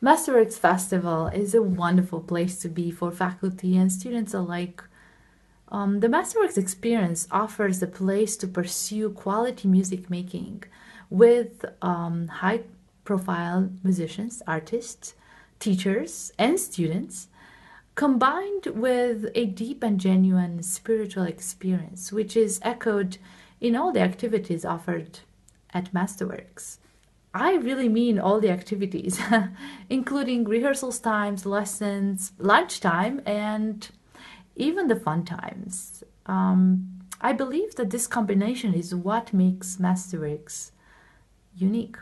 Masterworks Festival is a wonderful place to be for faculty and students alike. Um, the Masterworks experience offers a place to pursue quality music making with um, high profile musicians, artists, teachers, and students, combined with a deep and genuine spiritual experience, which is echoed in all the activities offered at Masterworks. I really mean all the activities, including rehearsals times, lessons, lunchtime, and even the fun times. Um, I believe that this combination is what makes Masterworks unique.